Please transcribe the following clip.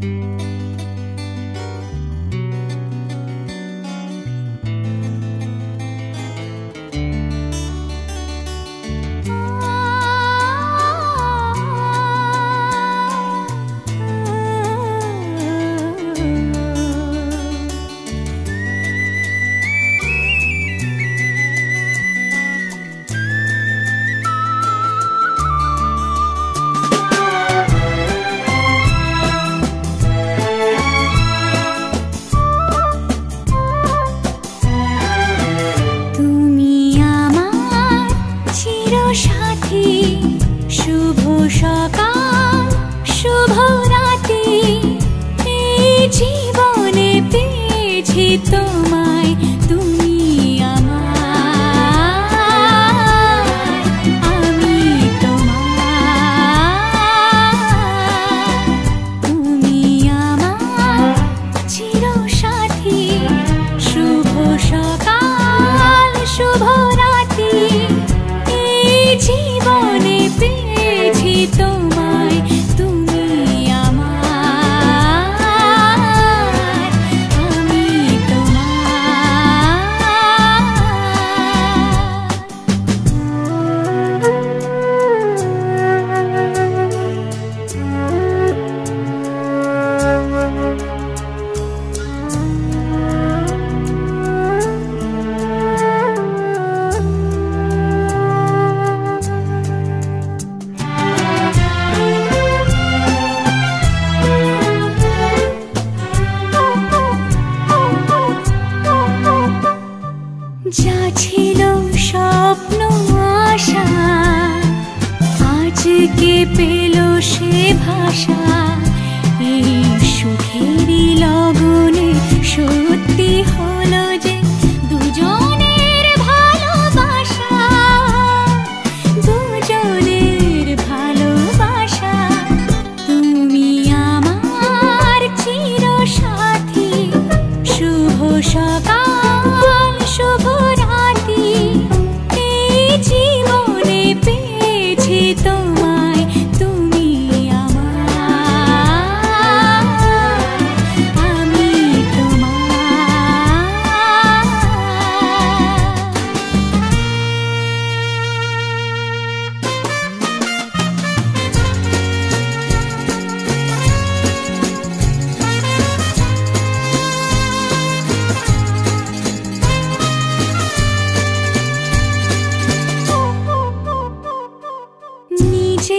তুমি জীবনে ছিল স্বপ্ন আশা। আজকে পেল সে ভাষা?